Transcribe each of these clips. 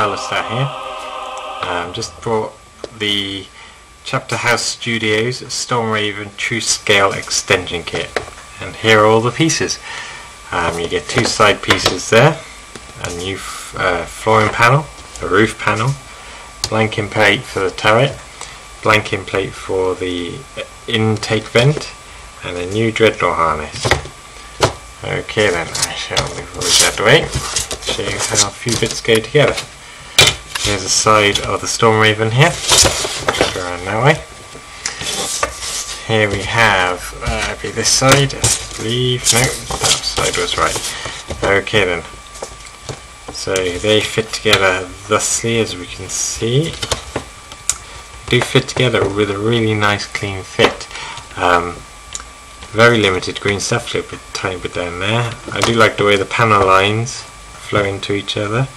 Star here. Um, just brought the Chapterhouse Studios Stormraven True Scale Extension Kit. And here are all the pieces. Um, you get two side pieces there, a new uh, flooring panel, a roof panel, blanking plate for the turret, blanking plate for the intake vent, and a new dreadnought harness. Okay then, I shall move all this way, show you how a few bits go together. Here's the side of the Stormraven here, around that way. Here we have, uh, be this side, I believe, no, that side was right. Okay then, so they fit together thusly as we can see. Do fit together with a really nice clean fit. Um, very limited green stuff, a little bit, tiny bit down there. I do like the way the panel lines flow into each other.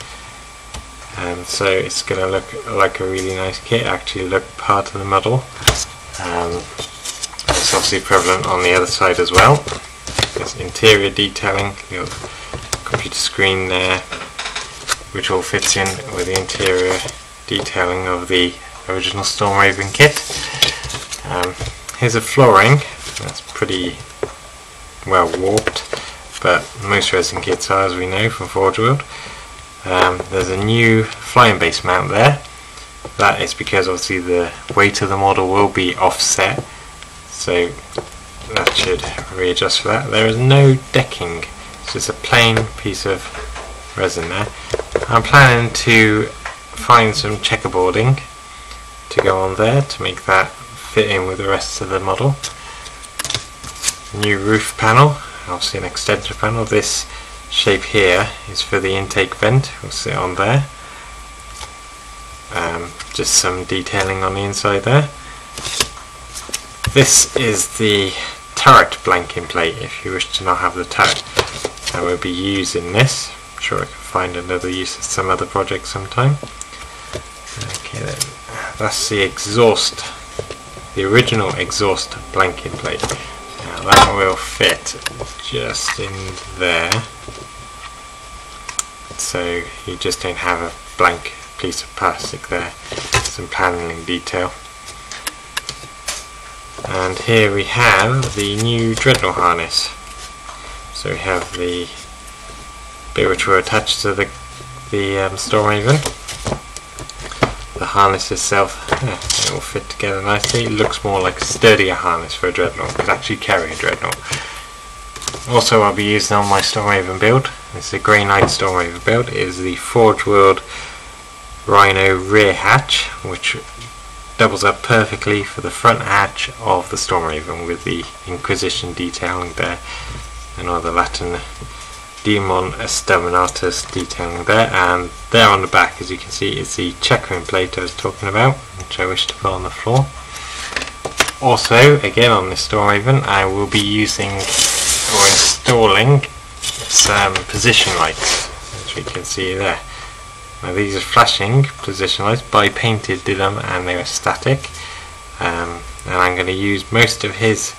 So it's going to look like a really nice kit, actually look part of the model. Um, it's obviously prevalent on the other side as well. There's interior detailing, your computer screen there, which all fits in with the interior detailing of the original Stormraven kit. Um, here's a flooring, that's pretty well warped, but most resin kits are as we know from Forge World. Um, there's a new flying base mount there. That is because obviously the weight of the model will be offset, so that should readjust for that. There is no decking, it's just a plain piece of resin there. I'm planning to find some checkerboarding to go on there to make that fit in with the rest of the model. New roof panel, obviously an extension panel. This shape here is for the intake vent, we'll sit on there. Um, just some detailing on the inside there. This is the turret blanking plate if you wish to not have the turret. I will be using this. I'm sure I can find another use of some other project sometime. Okay then, that's the exhaust, the original exhaust blanking plate. That will fit just in there, so you just don't have a blank piece of plastic there, some paneling detail. And here we have the new dreadnought harness. So we have the bit which will attach to the, the um, Stormraven. The harness itself, yeah, it will fit together nicely. It looks more like a sturdier harness for a dreadnought. Could actually carry a dreadnought. Also I'll be using on my Stormraven build. It's a Grey Knight Stormraven build. It is the Forge World Rhino rear hatch, which doubles up perfectly for the front hatch of the Stormraven with the Inquisition detailing there and all the Latin Demon Exterminatus detailing there and there on the back as you can see is the checkering plate I was talking about which I wish to put on the floor. Also again on this Stormraven I will be using or installing some position lights as you can see there. Now these are flashing position lights, I painted did them and they were static. Um, and I'm going to use most of his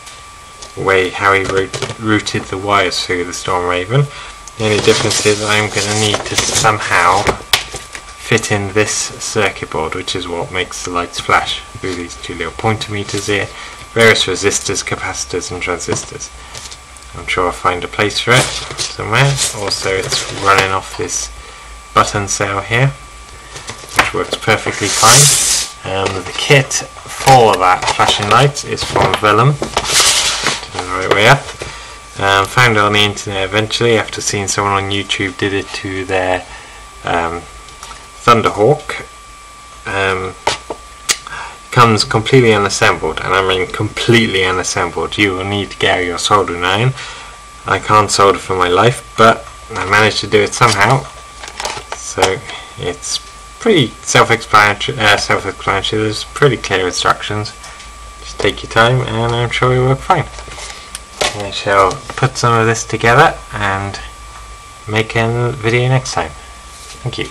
way how he routed the wires through the Stormraven. The only difference is I'm going to need to somehow fit in this circuit board, which is what makes the lights flash through these two little potentiometers here, various resistors, capacitors and transistors. I'm sure I'll find a place for it somewhere. Also it's running off this button cell here, which works perfectly fine. Um, the kit for that flashing light is from Velleman. Turn the right way up. Um, found it on the internet eventually after seeing someone on YouTube did it to their um, Thunderhawk. Um, comes completely unassembled, and I mean completely unassembled. You will need to carry your soldering iron. I can't solder for my life, but I managed to do it somehow. So it's pretty self-explanatory. Uh, self-explanatory. There's pretty clear instructions. Just take your time, and I'm sure will work fine. I shall put some of this together and make a video next time. Thank you.